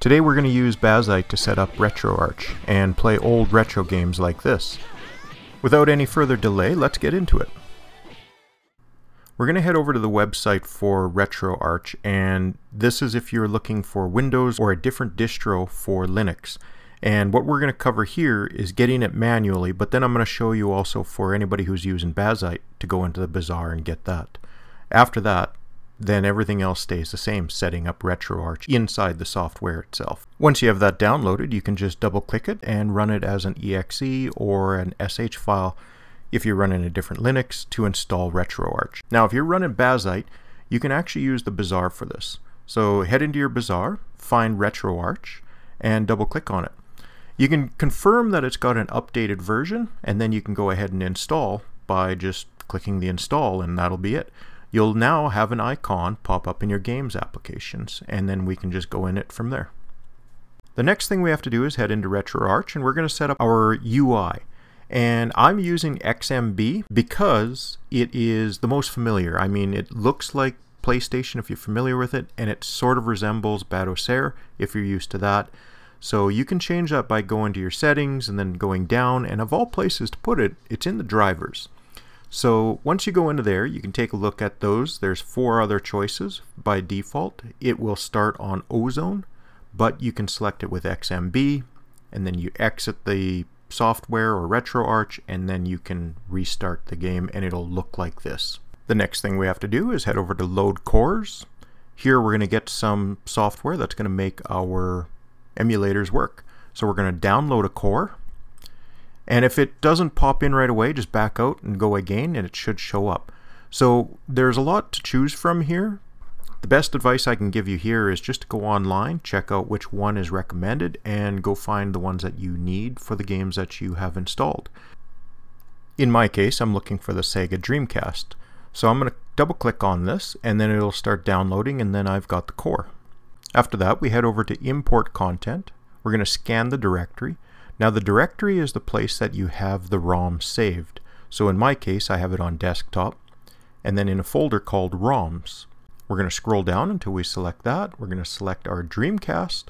Today we're going to use Bazzite to set up RetroArch and play old retro games like this. Without any further delay, let's get into it. We're going to head over to the website for RetroArch and this is if you're looking for Windows or a different distro for Linux. And what we're going to cover here is getting it manually, but then I'm going to show you also for anybody who's using Bazzite to go into the Bazaar and get that. After that, then everything else stays the same, setting up RetroArch inside the software itself. Once you have that downloaded, you can just double click it and run it as an exe or an sh file if you're running a different Linux to install RetroArch. Now if you're running Bazzite, you can actually use the Bazaar for this. So head into your Bazaar, find RetroArch, and double click on it. You can confirm that it's got an updated version, and then you can go ahead and install by just clicking the install, and that'll be it you'll now have an icon pop up in your games applications and then we can just go in it from there. The next thing we have to do is head into RetroArch and we're going to set up our UI. And I'm using XMB because it is the most familiar. I mean, it looks like PlayStation if you're familiar with it, and it sort of resembles Air if you're used to that. So you can change that by going to your settings and then going down, and of all places to put it, it's in the drivers. So once you go into there, you can take a look at those. There's four other choices by default. It will start on Ozone, but you can select it with XMB, and then you exit the software or RetroArch, and then you can restart the game, and it'll look like this. The next thing we have to do is head over to Load Cores. Here we're going to get some software that's going to make our emulators work. So we're going to download a core, and if it doesn't pop in right away, just back out and go again and it should show up. So there's a lot to choose from here. The best advice I can give you here is just to go online, check out which one is recommended, and go find the ones that you need for the games that you have installed. In my case, I'm looking for the Sega Dreamcast. So I'm going to double click on this and then it'll start downloading and then I've got the core. After that, we head over to import content. We're going to scan the directory now the directory is the place that you have the ROM saved. So in my case, I have it on desktop and then in a folder called ROMs. We're going to scroll down until we select that. We're going to select our Dreamcast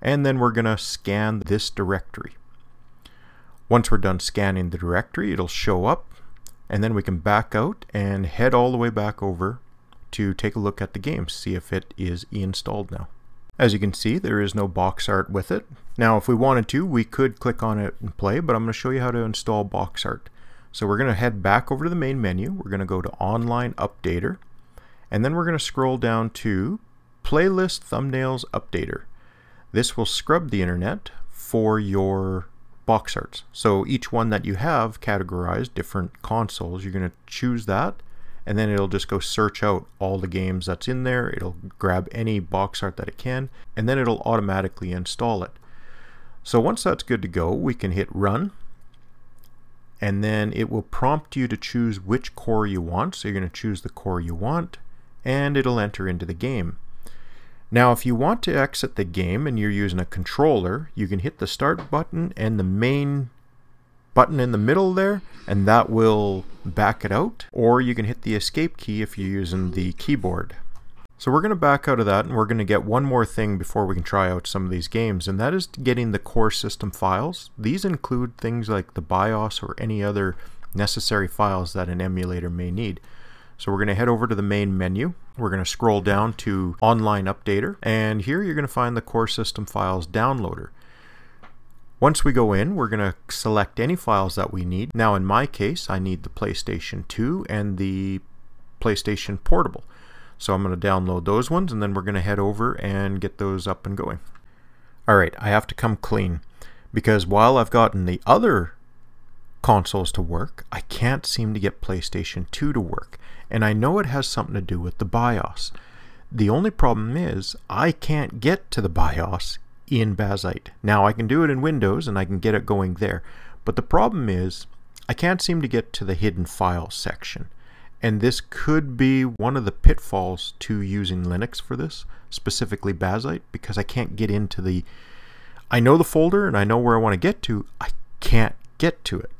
and then we're going to scan this directory. Once we're done scanning the directory, it'll show up and then we can back out and head all the way back over to take a look at the game, see if it is installed now. As you can see, there is no box art with it. Now, if we wanted to, we could click on it and play, but I'm going to show you how to install box art. So we're going to head back over to the main menu. We're going to go to Online Updater, and then we're going to scroll down to Playlist Thumbnails Updater. This will scrub the internet for your box arts. So each one that you have categorized different consoles, you're going to choose that and then it'll just go search out all the games that's in there. It'll grab any box art that it can, and then it'll automatically install it. So once that's good to go, we can hit run, and then it will prompt you to choose which core you want. So you're going to choose the core you want, and it'll enter into the game. Now, if you want to exit the game and you're using a controller, you can hit the start button and the main button in the middle there and that will back it out or you can hit the escape key if you're using the keyboard. So we're going to back out of that and we're going to get one more thing before we can try out some of these games and that is getting the core system files. These include things like the BIOS or any other necessary files that an emulator may need. So we're going to head over to the main menu. We're going to scroll down to Online Updater and here you're going to find the core system files downloader. Once we go in, we're going to select any files that we need. Now in my case, I need the PlayStation 2 and the PlayStation Portable. So I'm going to download those ones and then we're going to head over and get those up and going. Alright, I have to come clean because while I've gotten the other consoles to work, I can't seem to get PlayStation 2 to work. And I know it has something to do with the BIOS. The only problem is I can't get to the BIOS in Bazzite. Now I can do it in Windows and I can get it going there. But the problem is I can't seem to get to the hidden file section. And this could be one of the pitfalls to using Linux for this, specifically Bazzite, because I can't get into the... I know the folder and I know where I want to get to, I can't get to it.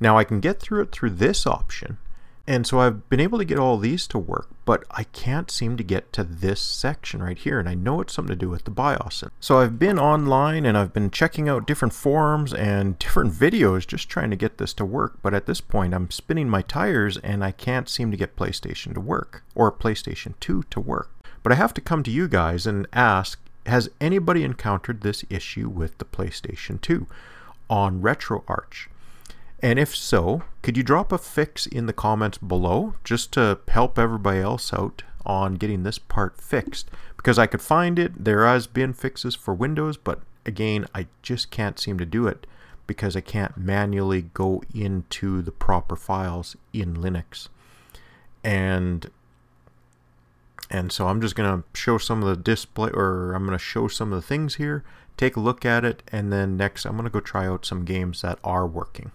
Now I can get through it through this option, And so I've been able to get all these to work, but I can't seem to get to this section right here, and I know it's something to do with the BIOS. So I've been online and I've been checking out different forums and different videos just trying to get this to work, but at this point I'm spinning my tires and I can't seem to get PlayStation to work, or PlayStation 2 to work. But I have to come to you guys and ask, has anybody encountered this issue with the PlayStation 2 on RetroArch? And if so, could you drop a fix in the comments below just to help everybody else out on getting this part fixed? Because I could find it, there has been fixes for Windows, but again, I just can't seem to do it because I can't manually go into the proper files in Linux. And and so I'm just going to show some of the display, or I'm going to show some of the things here, take a look at it, and then next I'm going to go try out some games that are working.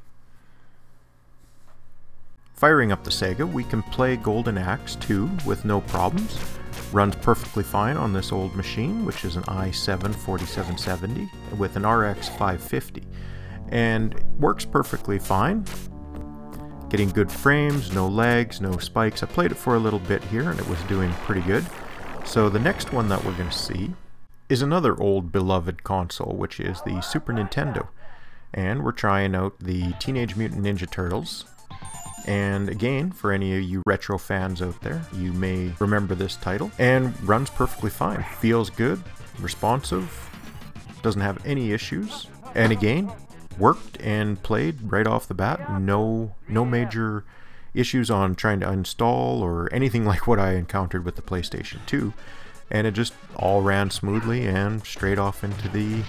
Firing up the Sega, we can play Golden Axe 2 with no problems. Runs perfectly fine on this old machine, which is an i7 4770 with an RX 550. And works perfectly fine. Getting good frames, no lags, no spikes. I played it for a little bit here and it was doing pretty good. So the next one that we're going to see is another old beloved console, which is the Super Nintendo. And we're trying out the Teenage Mutant Ninja Turtles and again, for any of you retro fans out there, you may remember this title. And runs perfectly fine. Feels good, responsive, doesn't have any issues. And again, worked and played right off the bat. No, no major issues on trying to install or anything like what I encountered with the PlayStation 2. And it just all ran smoothly and straight off into the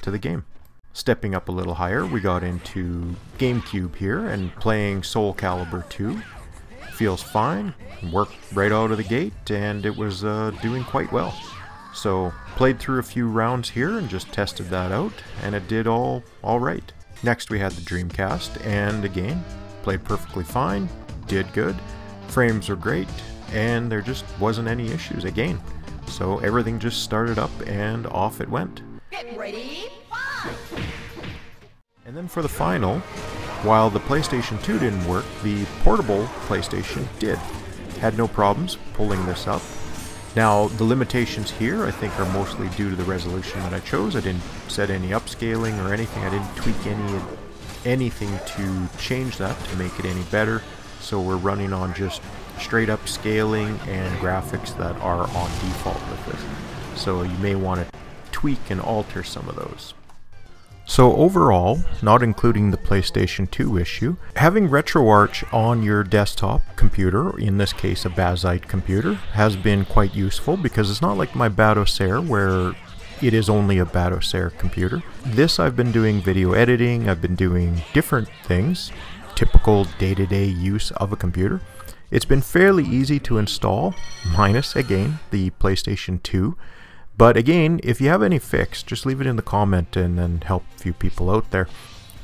to the game. Stepping up a little higher, we got into GameCube here and playing Soul Calibur 2. Feels fine, worked right out of the gate, and it was uh, doing quite well. So played through a few rounds here and just tested that out, and it did all all right. Next we had the Dreamcast, and again, played perfectly fine, did good, frames were great, and there just wasn't any issues again. So everything just started up and off it went. Get ready, and then for the final, while the PlayStation 2 didn't work, the portable PlayStation did. Had no problems pulling this up. Now, the limitations here, I think, are mostly due to the resolution that I chose. I didn't set any upscaling or anything. I didn't tweak any anything to change that to make it any better. So we're running on just straight up scaling and graphics that are on default with this. So you may want to tweak and alter some of those. So overall, not including the PlayStation 2 issue, having RetroArch on your desktop computer, in this case a Bazzite computer, has been quite useful because it's not like my Batocera where it is only a Batocera computer. This I've been doing video editing, I've been doing different things, typical day-to-day -day use of a computer. It's been fairly easy to install, minus, again, the PlayStation 2. But again, if you have any fix, just leave it in the comment and then help a few people out there.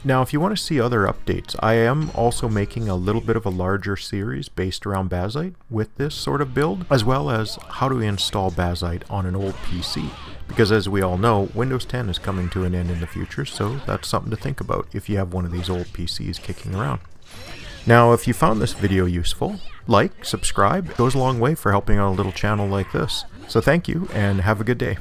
Now, if you want to see other updates, I am also making a little bit of a larger series based around Bazzite with this sort of build, as well as how to install Bazzite on an old PC. Because as we all know, Windows 10 is coming to an end in the future, so that's something to think about if you have one of these old PCs kicking around. Now, if you found this video useful, like, subscribe, it goes a long way for helping out a little channel like this. So thank you, and have a good day.